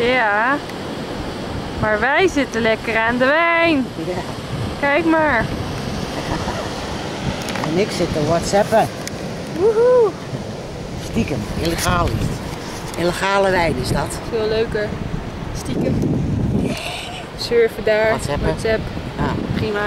Ja. Maar wij zitten lekker aan de wijn. Kijk maar. En ik zit te whatsappen. Woehoe. Stiekem, illegaal is. Illegale wijn is dat. Veel leuker. Stiekem. Surfen daar. WhatsApp. Ja. Prima.